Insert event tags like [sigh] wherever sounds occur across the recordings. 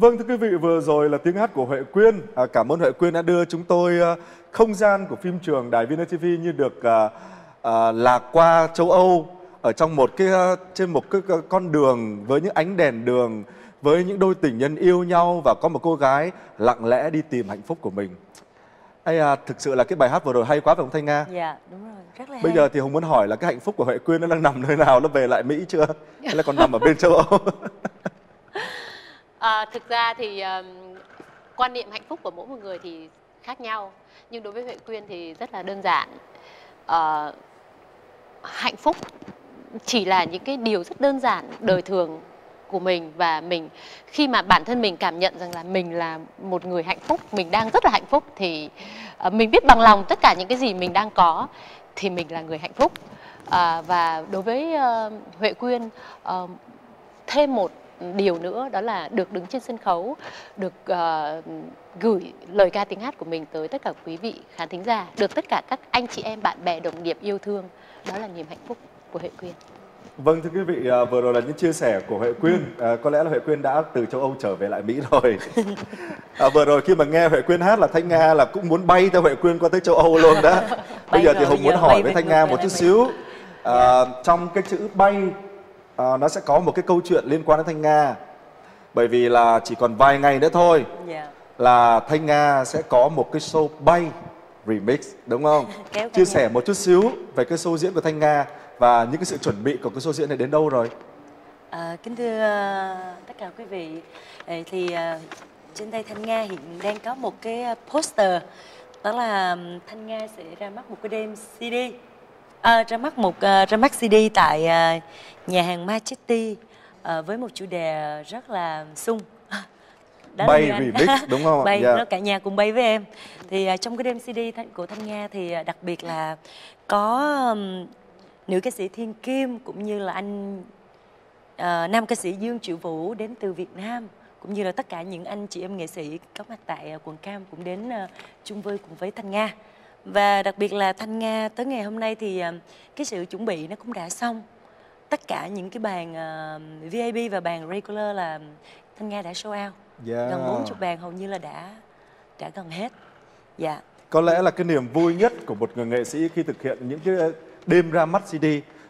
Vâng thưa quý vị, vừa rồi là tiếng hát của Huệ Quyên. À, cảm ơn Huệ Quyên đã đưa chúng tôi à, không gian của phim trường Đài VNTV như được à, à, lạc qua châu Âu ở trong một cái à, trên một cái con đường với những ánh đèn đường với những đôi tình nhân yêu nhau và có một cô gái lặng lẽ đi tìm hạnh phúc của mình. Ây à, thực sự là cái bài hát vừa rồi hay quá phải không Thanh Nga? Dạ, đúng rồi, rất là hay. Bây giờ thì Hùng muốn hỏi là cái hạnh phúc của Huệ Quyên nó đang nằm nơi nào? Nó về lại Mỹ chưa? Hay là còn nằm ở bên châu Âu? [laughs] À, thực ra thì um, quan niệm hạnh phúc của mỗi một người thì khác nhau nhưng đối với Huệ Quyên thì rất là đơn giản. À, hạnh phúc chỉ là những cái điều rất đơn giản đời thường của mình và mình khi mà bản thân mình cảm nhận rằng là mình là một người hạnh phúc mình đang rất là hạnh phúc thì uh, mình biết bằng lòng tất cả những cái gì mình đang có thì mình là người hạnh phúc. Uh, và đối với uh, Huệ Quyên uh, thêm một điều nữa đó là được đứng trên sân khấu được uh, gửi lời ca tiếng hát của mình tới tất cả quý vị khán thính giả được tất cả các anh chị em bạn bè đồng nghiệp yêu thương đó là niềm hạnh phúc của Huệ Quyên Vâng thưa quý vị, à, vừa rồi là những chia sẻ của Huệ Quyên. À, có lẽ là Huệ Quyên đã từ châu Âu trở về lại Mỹ rồi. À, [laughs] vừa rồi khi mà nghe Huệ Quyên hát là Thanh Nga là cũng muốn bay theo Huệ Quyên qua tới châu Âu luôn đó. [laughs] Bây giờ thì Hùng muốn hỏi với Thanh Nga một chút xíu. À, trong cái chữ bay à, nó sẽ có một cái câu chuyện liên quan đến Thanh Nga. Bởi vì là chỉ còn vài ngày nữa thôi Dạ. là Thanh Nga sẽ có một cái show bay remix đúng không? [laughs] Kéo Chia sẻ một chút xíu về cái show diễn của Thanh Nga và những cái sự chuẩn bị của cái show diễn này đến đâu rồi? À, kính thưa ờ, tất cả quý vị, thì trên tay Thanh Nga hiện đang có một cái poster đó là Thanh Nga sẽ ra mắt một cái đêm CD, à, ra mắt một ờ, ra mắt CD tại ờ, nhà hàng Majesty ờ, với một chủ đề rất là sung. [laughs] Đó Bay remix, đúng không [laughs] bay Dạ. nó cả nhà cùng bay với em. Thì ờ, trong cái đêm CD của Thanh Nga thì ờ, đặc biệt là có ừm, nữ ca sĩ Thiên Kim cũng như là anh ờ, nam ca sĩ Dương Triệu Vũ đến từ Việt Nam cũng như là tất cả những anh chị em nghệ sĩ có mặt tại ờ, quận Cam cũng đến ờ, chung vui cùng với Thanh Nga và đặc biệt là Thanh Nga tới ngày hôm nay thì ờ, cái sự chuẩn bị nó cũng đã xong. Tất cả những cái bàn ờ, VIP và bàn regular là Thanh Nga đã show out. Yeah. gần 40 bàn hầu như là đã đã gần hết. Dạ. Có lẽ là cái niềm vui nhất của một người nghệ sĩ khi thực hiện những cái đêm ra mắt CD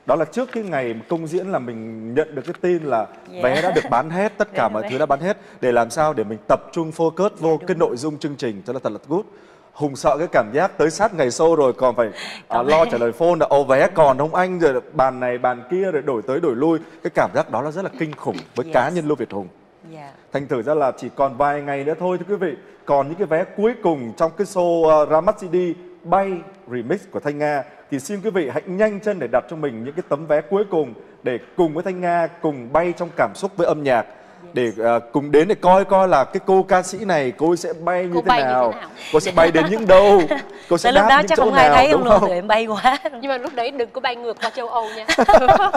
đó là trước cái ngày công diễn là mình nhận được cái tin là Yeah. vé đã được bán hết, tất [laughs] cả mọi thứ đã bán hết. Để làm sao? Để mình tập trung focus vô cái nội dung chương trình cho nó thật là good. Hùng sợ cái cảm giác tới sát ngày show rồi còn phải à, lo trả lời phone là ồ vé còn không anh? Rồi bàn này bàn kia rồi đổi tới đổi lui. Cái cảm giác đó là rất là kinh khủng với Yes. cá nhân Lưu Việt Hùng. Dạ Thành thử ra là chỉ còn vài ngày nữa thôi thưa quý vị. Còn những cái vé cuối cùng trong cái show uh, ra mắt CD Bay Remix của Thanh Nga thì xin quý vị hãy nhanh chân để đặt cho mình những cái tấm vé cuối cùng để cùng với Thanh Nga cùng bay trong cảm xúc với âm nhạc để uh, cùng đến để coi coi là cái cô ca sĩ này cô sẽ bay như, Cô thế, bay như thế nào. nào? cô sẽ bay đến những đâu cô sẽ lúc đáp đó những chắc chỗ không ai nào, thấy luôn không? tụi em bay quá nhưng mà lúc đấy đừng có bay ngược qua châu Âu nha [laughs]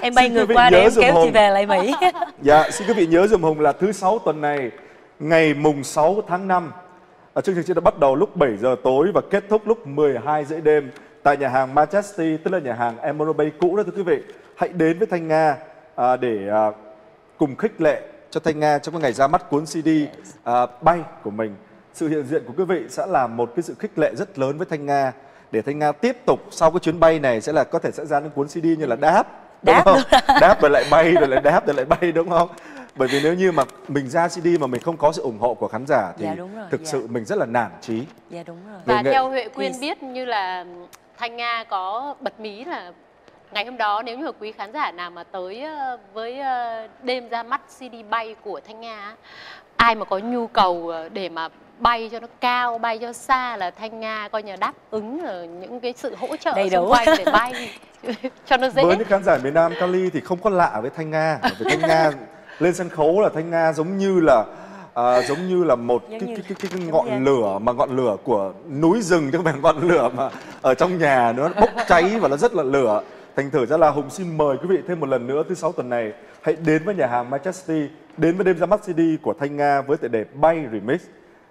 em bay Xin ngược qua để em kéo chị Hùng. về lại Mỹ [laughs] Dạ, xin quý vị nhớ dùm Hùng là thứ sáu tuần này, ngày mùng 6 tháng 5. À, chương trình sẽ được bắt đầu lúc 7 giờ tối và kết thúc lúc 12 rưỡi đêm tại nhà hàng Majesty, tức là nhà hàng Emerald Bay cũ đó thưa quý vị. Hãy đến với Thanh Nga à, để à, cùng khích lệ cho Thanh Nga trong cái ngày ra mắt cuốn CD à, Bay của mình. Sự hiện diện của quý vị sẽ là một cái sự khích lệ rất lớn với Thanh Nga để Thanh Nga tiếp tục sau cái chuyến bay này sẽ là có thể sẽ ra những cuốn CD như là đáp đúng Đáp, không? đáp rồi lại bay rồi lại đáp rồi lại bay đúng không? Bởi vì nếu như mà mình ra CD mà mình không có sự ủng hộ của khán giả thì Dạ, đúng rồi, thực dạ. sự mình rất là nản chí. dạ đúng rồi và nghệ- theo Huệ Quyên biết như là Thanh Nga có bật mí là ngày hôm đó nếu như mà quý khán giả nào mà tới ờ, với ờ, đêm ra mắt CD bay của Thanh Nga ai mà có nhu cầu ờ, để mà bay cho nó cao bay cho xa là Thanh Nga coi như là đáp ứng ở những cái sự hỗ trợ Đầy xung đủ. quanh để bay [laughs] cho nó dễ Với những khán giả miền Nam Cali thì không có lạ với Thanh Nga. Vì Thanh Nga [laughs] lên sân khấu là Thanh Nga giống như là à, giống như là một cái, như- cái, cái, cái, như ngọn anh lửa mà ngọn lửa của núi rừng chứ không phải ngọn lửa mà ở trong nhà nó bốc cháy và nó rất là lửa. Thành thử ra là Hùng xin mời quý vị thêm một lần nữa thứ sáu tuần này hãy đến với nhà hàng Majesty, đến với đêm ra mắt CD của Thanh Nga với tựa đề Bay Remix.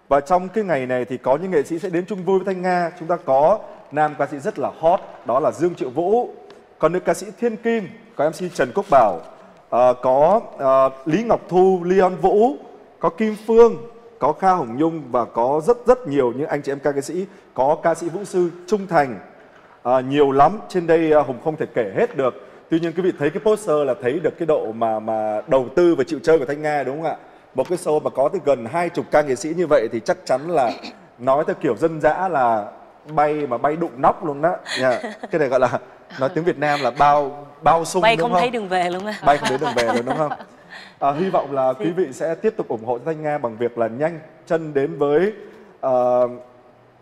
Và trong cái ngày này thì có những nghệ sĩ sẽ đến chung vui với Thanh Nga. Chúng ta có nam ca sĩ rất là hot, đó là Dương Triệu Vũ. Còn nữ ca sĩ Thiên Kim, có MC Trần Quốc Bảo, ờ, có ờ, Lý Ngọc Thu, Leon Vũ, có Kim Phương, có Kha Hồng Nhung và có rất rất nhiều những anh chị em ca ca sĩ, có ca sĩ vũ sư Trung Thành, à, nhiều lắm. Trên đây à, Hùng không thể kể hết được. Tuy nhiên quý vị thấy cái poster là thấy được cái độ mà mà đầu tư và chịu chơi của Thanh Nga đúng không ạ? Một cái show mà có tới gần hai chục ca nghệ sĩ như vậy thì chắc chắn là nói theo kiểu dân dã là bay mà bay đụng nóc luôn đó. Yeah. Cái này gọi là nói tiếng Việt Nam là bao bao sung bay đúng không không? thấy đường về luôn á bay không đến đường về rồi đúng không? [laughs] À, hy vọng là quý vị sẽ tiếp tục ủng hộ Thanh Nga bằng việc là nhanh chân đến với ờ,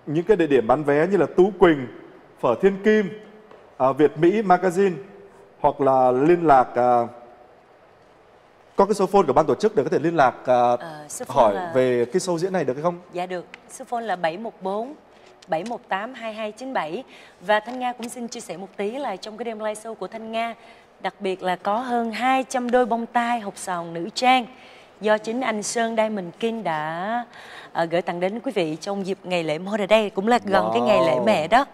những cái địa điểm bán vé như là Tú Quỳnh, Phở Thiên Kim, ờ, Việt Mỹ Magazine hoặc là liên lạc ờ, có cái số phone của ban tổ chức để có thể liên lạc số phone hỏi là- về cái show diễn này được hay không? Dạ được, số phone là 714 718 2297 và Thanh Nga cũng xin chia sẻ một tí là trong cái đêm live show của Thanh Nga đặc biệt là có hơn 200 đôi bông tai hộp sòn nữ trang do chính anh Sơn Diamond King đã ờ, gửi tặng đến quý vị trong dịp ngày lễ Mother Day cũng là gần cái ngày lễ Wow. mẹ đó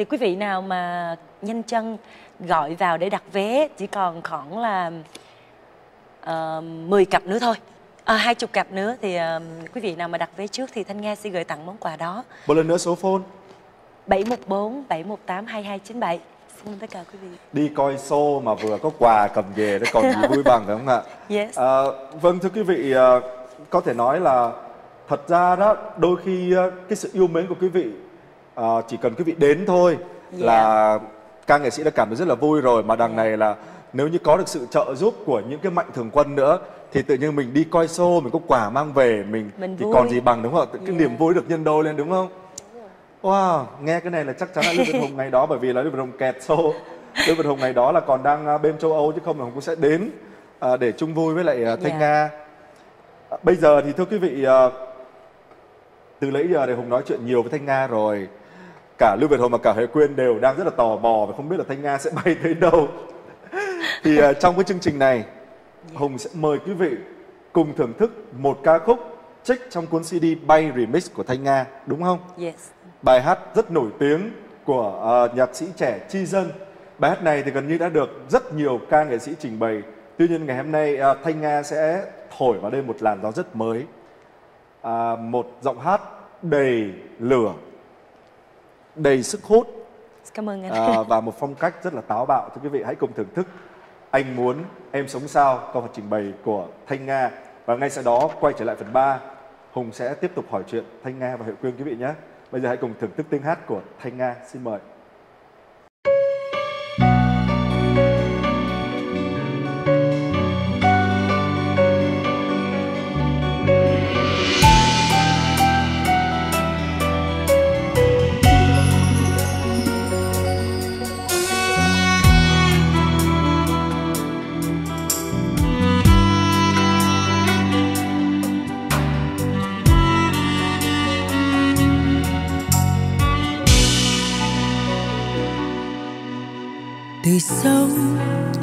thì quý vị nào mà nhanh chân gọi vào để đặt vé chỉ còn khoảng là uh, 10 cặp nữa thôi. À, 20 cặp nữa thì ờ, quý vị nào mà đặt vé trước thì Thanh Nga sẽ gửi tặng món quà đó. Một lần nữa số phone. 714 718 2297 Xin tất cả quý vị. Đi coi show mà vừa có quà cầm về nó còn gì vui bằng phải không ạ? Yes. À, vâng thưa quý vị, à, có thể nói là thật ra đó đôi khi cái sự yêu mến của quý vị à, chỉ cần quý vị đến thôi Dạ. là ca nghệ sĩ đã cảm thấy rất là vui rồi mà đằng này là nếu như có được sự trợ giúp của những cái mạnh thường quân nữa thì tự nhiên mình đi coi show mình có quà mang về mình, Mình thì vui. còn gì bằng đúng không ạ? Cái Dạ. niềm vui được nhân đôi lên đúng không? Wow, nghe cái này là chắc chắn là Lưu Việt Hùng ngày đó bởi vì là Lưu Việt Hùng kẹt show. Lưu Việt Hùng ngày đó là còn đang à, bên châu Âu chứ không là Hùng cũng sẽ đến à, để chung vui với lại à, Thanh Dạ. Nga. À, Bây giờ thì thưa quý vị à, từ nãy giờ thì Hùng nói chuyện nhiều với Thanh Nga rồi. Cả Lưu Việt Hùng và cả Huệ Quyên đều đang rất là tò mò và không biết là Thanh Nga sẽ [laughs] bay tới đâu. thì à, trong cái chương trình này Hùng sẽ mời quý vị cùng thưởng thức một ca khúc trích trong cuốn CD Bay Remix của Thanh Nga, đúng không? Yes bài hát rất nổi tiếng của ờ, nhạc sĩ trẻ Chi Dân. Bài hát này thì gần như đã được rất nhiều ca nghệ sĩ trình bày. Tuy nhiên ngày hôm nay ờ, Thanh Nga sẽ thổi vào đây một làn gió rất mới. À, một giọng hát đầy lửa, đầy sức hút Cảm ơn anh à, và một phong cách rất là táo bạo. Thưa quý vị hãy cùng thưởng thức Anh muốn em sống sao câu hỏi trình bày của Thanh Nga và ngay sau đó quay trở lại phần 3 Hùng sẽ tiếp tục hỏi chuyện Thanh Nga và Huệ Quyên quý vị nhé. Bây giờ hãy cùng thưởng thức tiếng hát của Thanh Nga. Xin mời.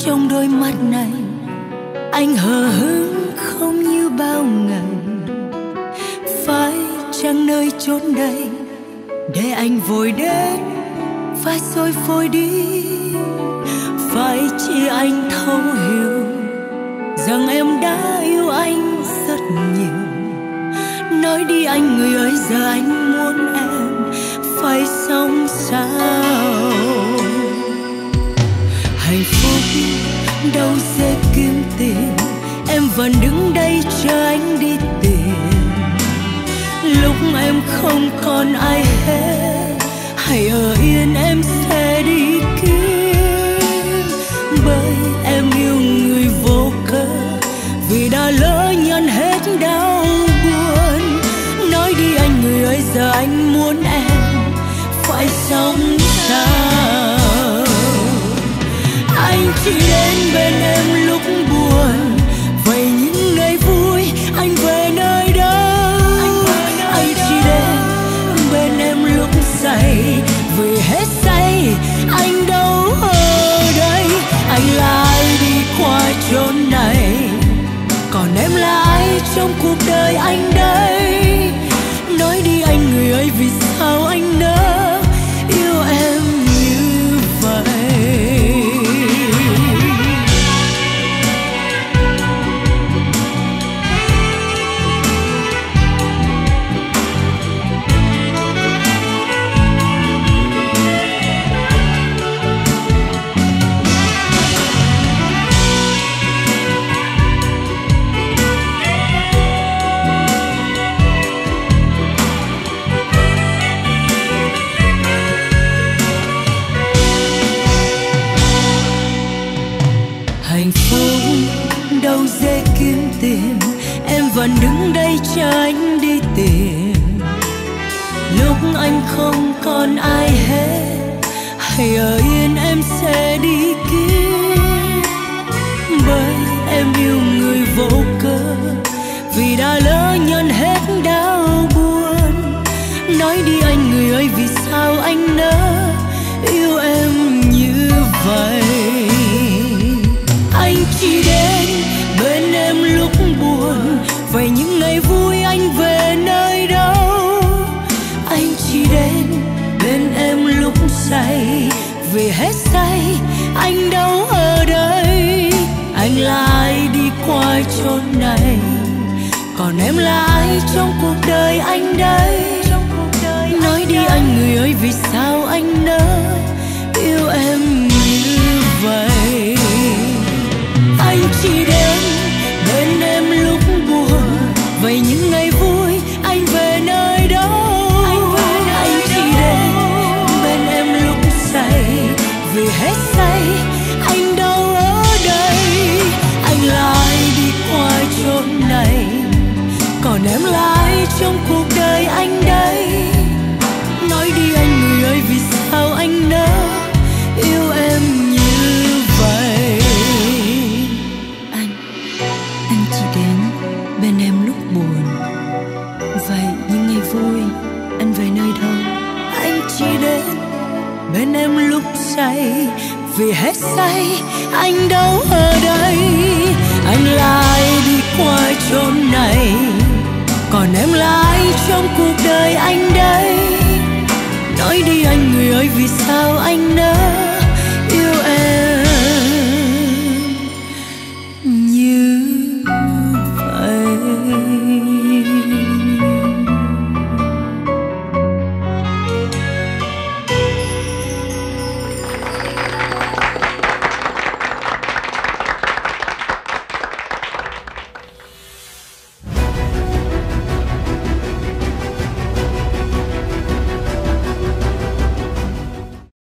Trong đôi mắt này, anh hờ hững không như bao ngày. Phải chăng nơi chốn đây, để anh vội đến, phải rồi vội đi. Phải chỉ anh thấu hiểu rằng em đã yêu anh rất nhiều. Nói đi anh, người ơi, giờ anh muốn em phải sống sao? Hạnh phúc, đâu dễ kiếm tiền. Em vẫn đứng đây chờ anh đi tìm. Lúc em không còn ai hết không còn ai hết. Hãy ở yên, em sẽ đi kiếm. Bởi em yêu người vô cớ, vì đã lỡ nhận hết đau buồn. Nói đi anh, người ơi, vì sao anh nỡ yêu em như vậy? Này. Còn em là ai trong cuộc đời anh đây? Nói đi anh người ơi, vì sao anh nỡ yêu em như vậy? Anh chỉ đến bên em lúc buồn. Vậy những ngày vui, anh về nơi đâu? Anh chỉ đến bên em lúc say. Vì hết vậy những ngày vui, anh về nơi đâu anh chỉ đến bên em lúc say, vì hết say anh đâu ở đây. Anh lại đi qua chốn này, còn em là ai trong cuộc đời anh đây. Nói đi anh người ơi, vì sao anh nỡ?